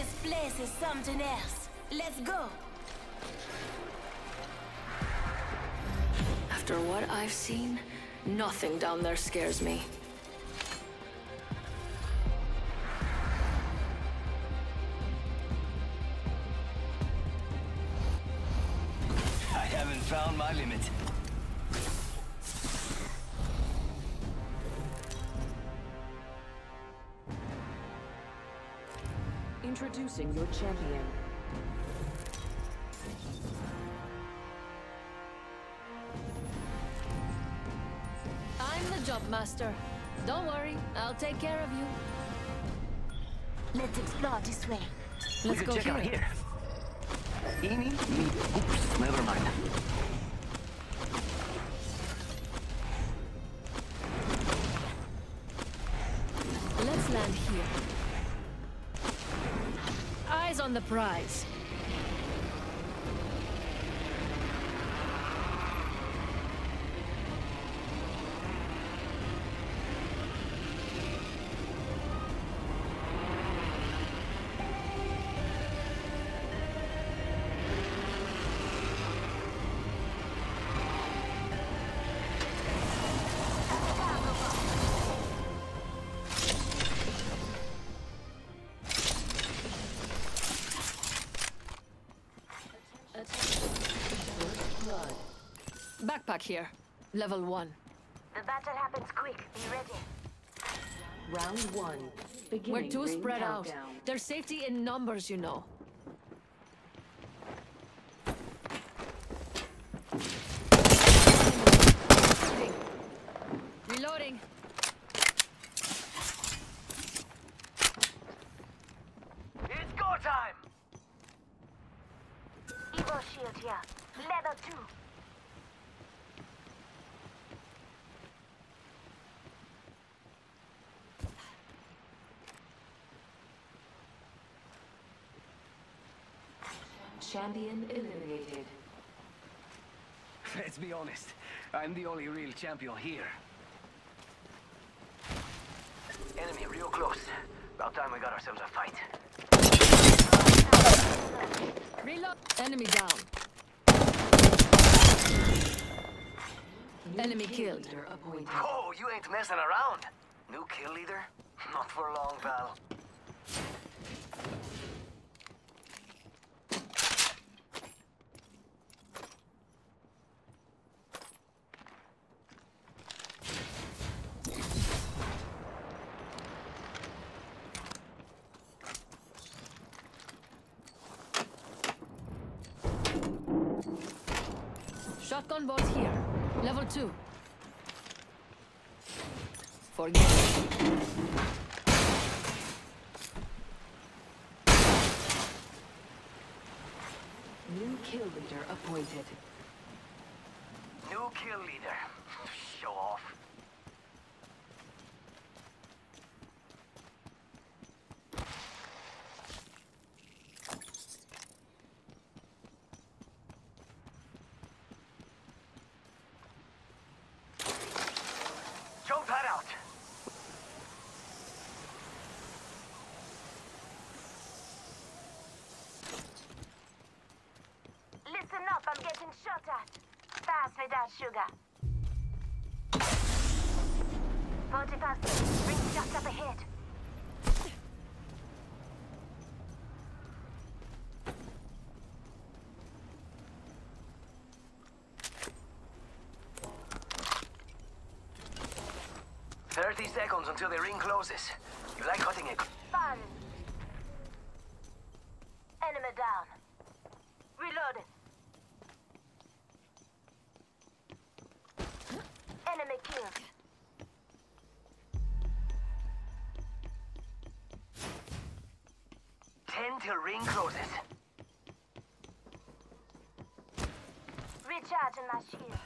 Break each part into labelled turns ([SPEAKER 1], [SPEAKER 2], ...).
[SPEAKER 1] This place is something else. Let's go.
[SPEAKER 2] After what I've seen, nothing down there scares me.
[SPEAKER 3] Introducing your champion.
[SPEAKER 2] I'm the jump master. Don't worry, I'll take care of you.
[SPEAKER 1] Let's explore this way.
[SPEAKER 2] Let's
[SPEAKER 4] could
[SPEAKER 2] go
[SPEAKER 4] check
[SPEAKER 2] here.
[SPEAKER 4] out here. Eeny, meeny, oops, never mind.
[SPEAKER 2] On the prize. Backpack here. Level one.
[SPEAKER 1] The battle happens quick. Be ready.
[SPEAKER 3] Round one. Beginning
[SPEAKER 2] We're too
[SPEAKER 3] ring
[SPEAKER 2] spread out. There's safety in numbers, you know. Reloading. Reloading.
[SPEAKER 4] It's go time!
[SPEAKER 1] Evo shield here. Level 2.
[SPEAKER 3] Champion eliminated.
[SPEAKER 4] Let's be honest, I'm the only real champion here. Enemy real close. About time we got ourselves a fight.
[SPEAKER 2] Reload. Enemy down.
[SPEAKER 3] New
[SPEAKER 2] Enemy
[SPEAKER 3] kill
[SPEAKER 2] killed.
[SPEAKER 3] leader.
[SPEAKER 4] Oh, you ain't messing around. New kill leader? Not for long, pal.
[SPEAKER 2] Shotgun bolt here. Level two. Forget it.
[SPEAKER 3] New kill leader appointed.
[SPEAKER 4] New kill leader. Show off. Jump that out.
[SPEAKER 1] Listen up, I'm getting shot at. Fast without sugar. 45 seconds. Ring just up ahead.
[SPEAKER 4] Thirty seconds until the ring closes. You like cutting it?
[SPEAKER 1] Fun. Enemy down. Reloading. Enemy killed.
[SPEAKER 4] Ten till ring closes.
[SPEAKER 1] Recharging my shield.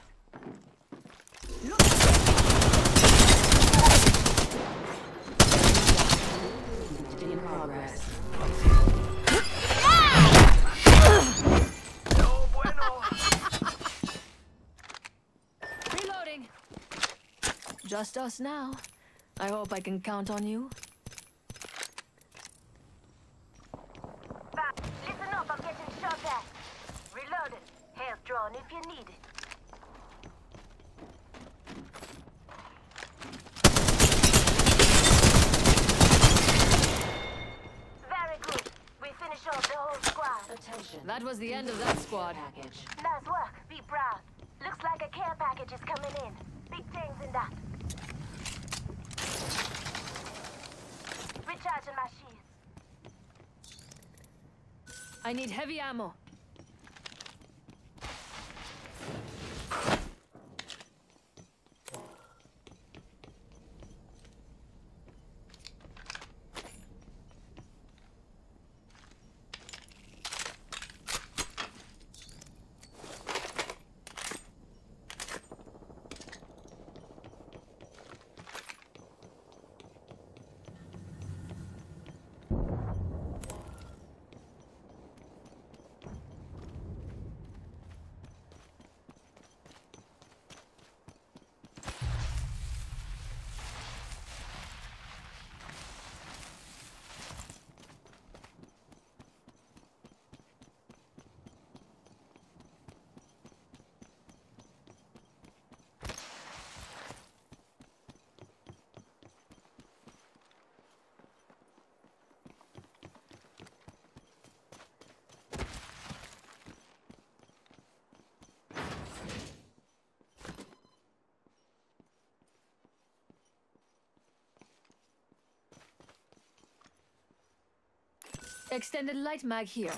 [SPEAKER 3] In progress.
[SPEAKER 2] Just us now. I hope I can count on you.
[SPEAKER 3] Attention.
[SPEAKER 2] That was the end of that squad.
[SPEAKER 3] Package.
[SPEAKER 1] Nice work. Be proud. Looks like a care package is coming in. Big things in that. Recharging my shields.
[SPEAKER 2] I need heavy ammo. Extended light mag here.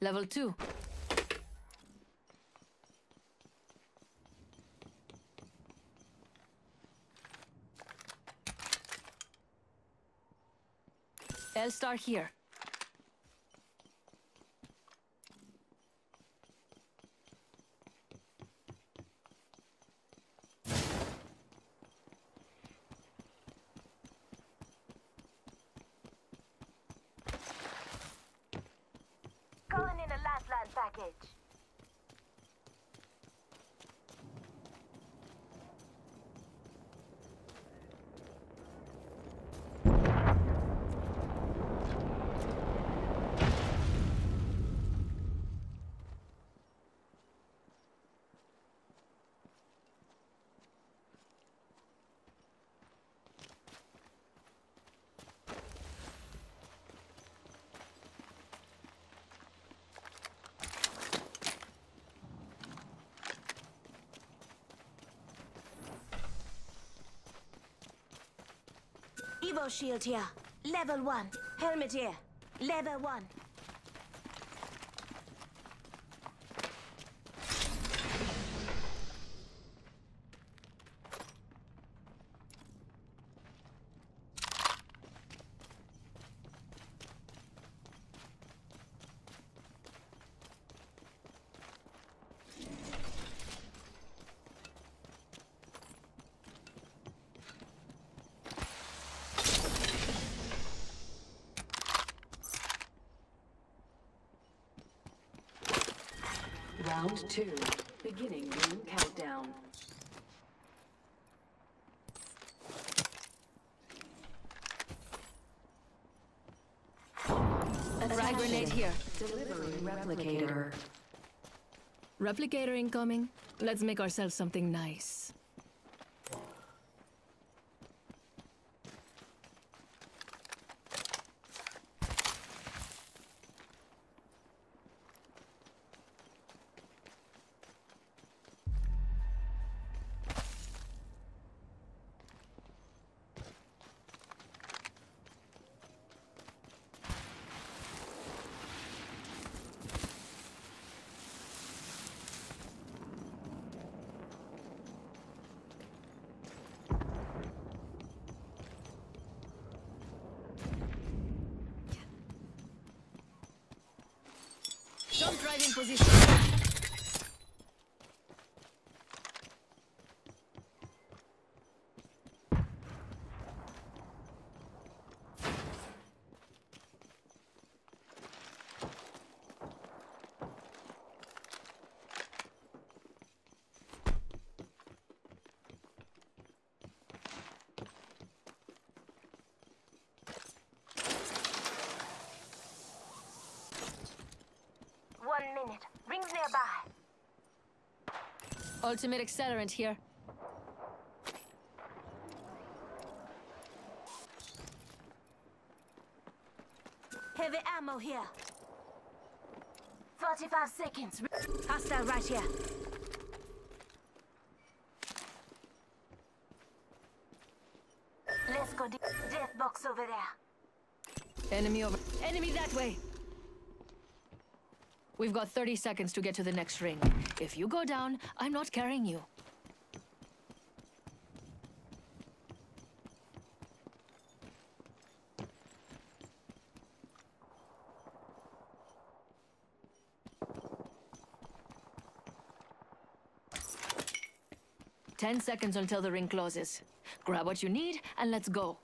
[SPEAKER 2] Level 2. L-Star here.
[SPEAKER 5] Evo shield here. Level 1. Helmet here. Level 1.
[SPEAKER 3] Round two. Beginning new countdown.
[SPEAKER 2] Frag grenade here.
[SPEAKER 3] Delivering replicator.
[SPEAKER 2] Replicator incoming. Let's make ourselves something nice. Jump right in position.
[SPEAKER 1] One minute. Rings nearby.
[SPEAKER 2] Ultimate accelerant here.
[SPEAKER 5] Heavy ammo here. 45 seconds. Hostile right here.
[SPEAKER 1] Let's go. Death box over there.
[SPEAKER 2] Enemy over. Enemy that way. We've got 30 seconds to get to the next ring. If you go down, I'm not carrying you. Ten seconds until the ring closes. Grab what you need and let's go.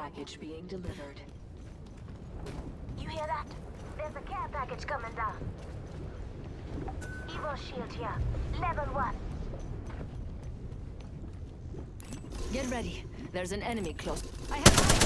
[SPEAKER 3] Package being delivered.
[SPEAKER 1] You hear that? There's a care package coming down. Evo shield here. Level one.
[SPEAKER 2] Get ready. There's an enemy close. I have.
[SPEAKER 1] Down.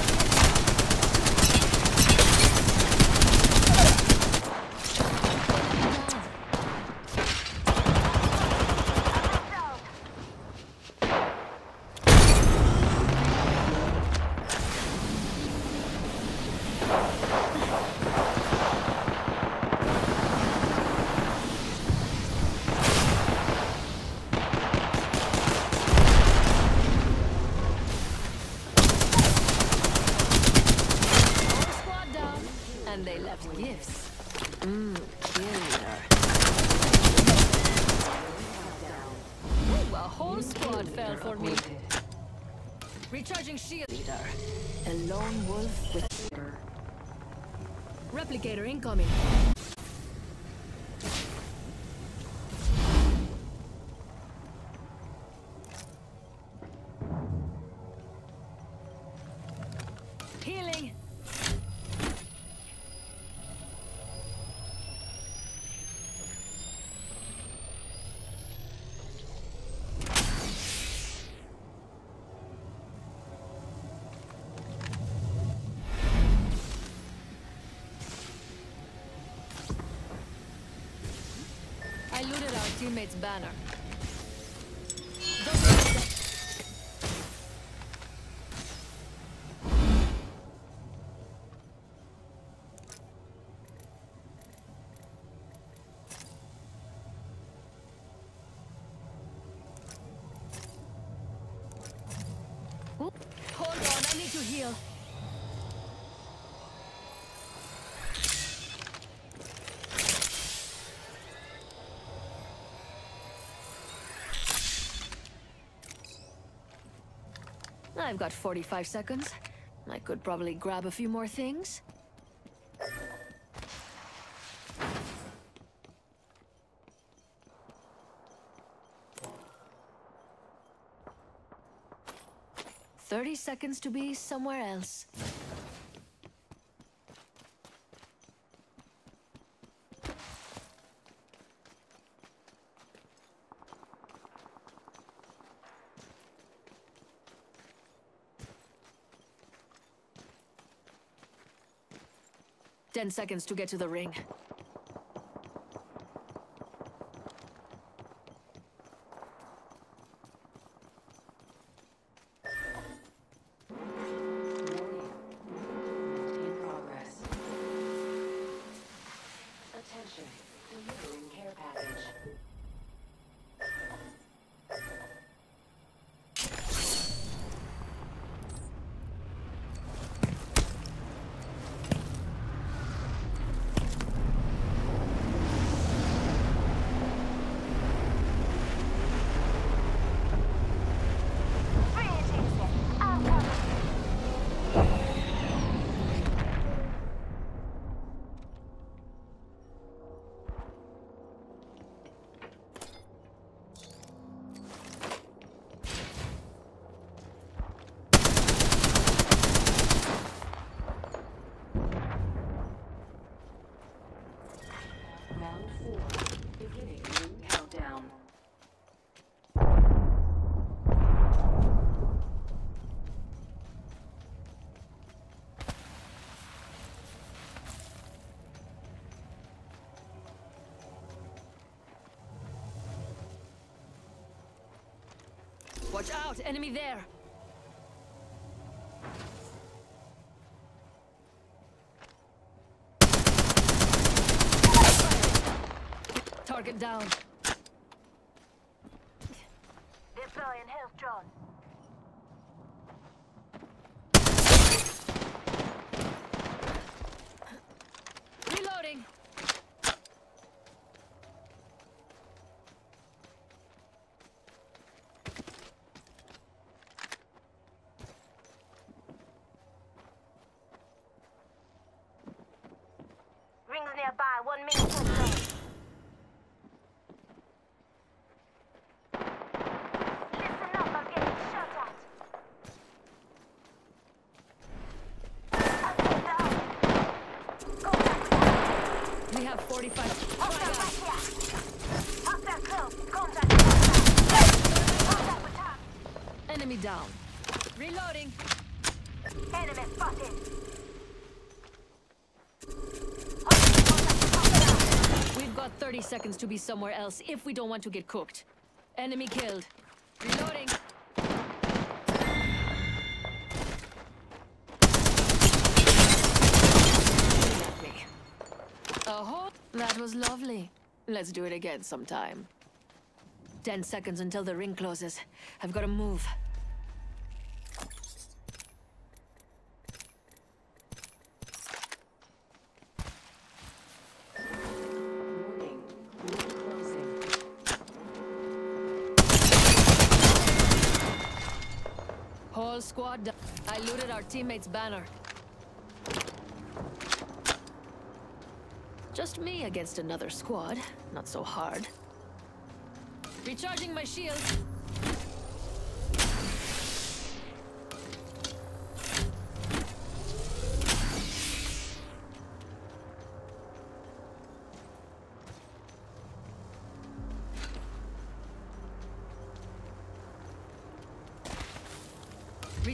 [SPEAKER 2] Whole squad down, and they left gifts. Mmm, killer. Ooh, a whole squad fell for me. Recharging shield leader. A lone wolf with replicator incoming. Teammate's banner. I've got 45 seconds. I could probably grab a few more things. Thirty seconds to be somewhere else. Ten seconds to get to the ring. Watch out! Enemy there! Target down.
[SPEAKER 1] Deploying health drone.
[SPEAKER 2] Reloading!
[SPEAKER 1] Rings nearby. One minute to go. Listen up. I'm getting shot at. I'm getting down. Contact.
[SPEAKER 2] We have 45.
[SPEAKER 1] Hostile right here. Hostile close. Contact. Contact. Contact with top.
[SPEAKER 2] Enemy down. Reloading.
[SPEAKER 1] Enemy spotted.
[SPEAKER 2] We've got 30 seconds to be somewhere else if we don't want to get cooked. Enemy killed. Reloading. Oh, that was lovely. Let's do it again sometime. Ten seconds until the ring closes. I've got to move. I looted our teammate's banner. Just me against another squad. Not so hard. Recharging my shield.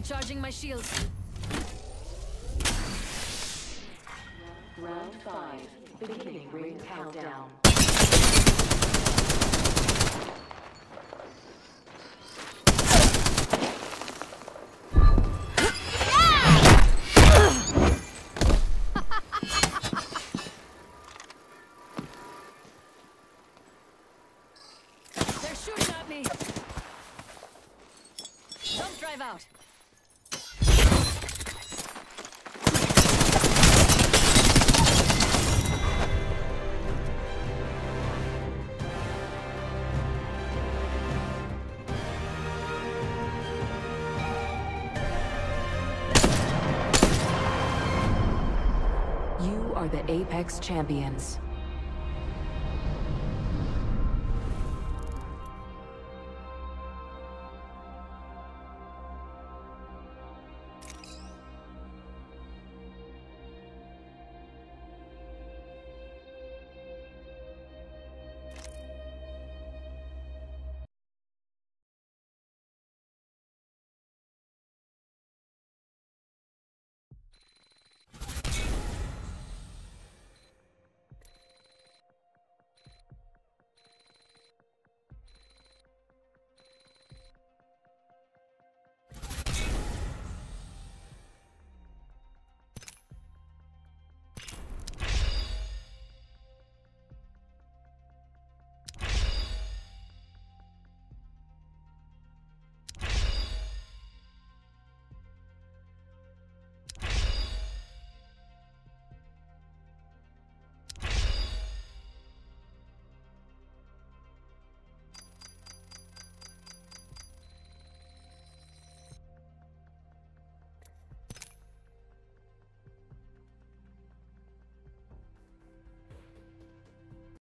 [SPEAKER 2] Recharging my shields.
[SPEAKER 3] Round five. Beginning ring countdown. The Apex Champions.